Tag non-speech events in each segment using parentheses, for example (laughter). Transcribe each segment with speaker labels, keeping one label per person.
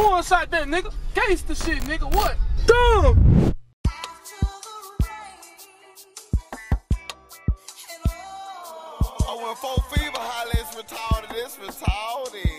Speaker 1: Torrance out there, nigga. Gangsta shit, nigga. What? Dumb.
Speaker 2: I went full fever, holla, it's retarded, it's retarded.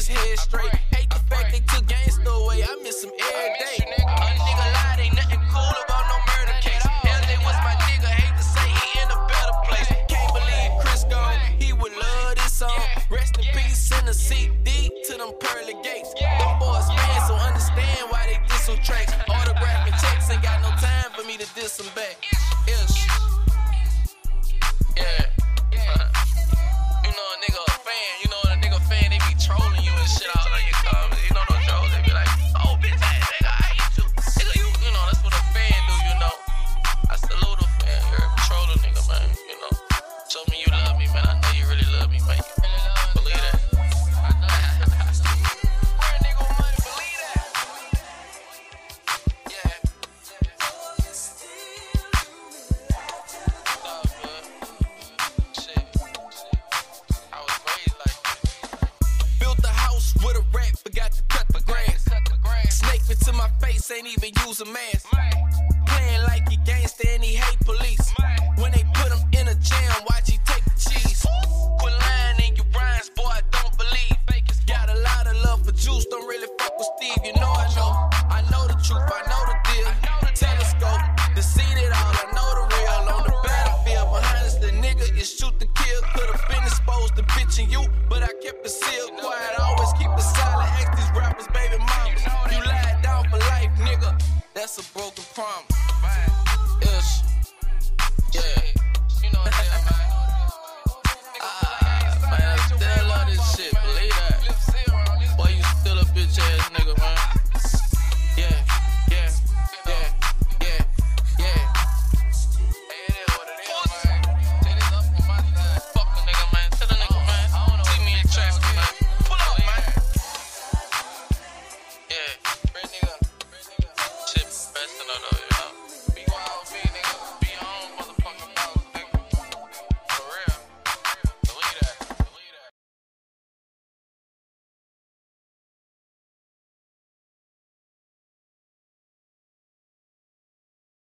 Speaker 3: His head straight. Hate the fact they took gangsta away, I miss him every day. A nigga lied, ain't nothing cool about no murder case. LJ was my nigga, hate to say he in a better place. Can't believe Chris gone, he would love this song. Rest in peace in the CD to them pearly gates. Them boys fans so understand why they diss tracks. (laughs) Autographing checks ain't got no time for me to diss them back. To my face, ain't even use a mask. Playing like he gangsta and he hate police. When they put him in a jam, watch he take the cheese. Quit lying in your rhymes, boy, I don't believe. Got a lot of love for juice, don't really fuck with Steve. You know I know, I know the truth, I know the deal. Telescope, the seen it all, I know the real. On the battlefield, behind us, the nigga is shoot to kill. Could've been exposed to bitching you, but I kept it That's a broken promise. Yeah, real